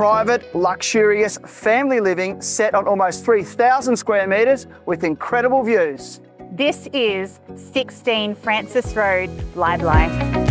private, luxurious family living set on almost 3,000 square metres with incredible views. This is 16 Francis Road, Bli Bli.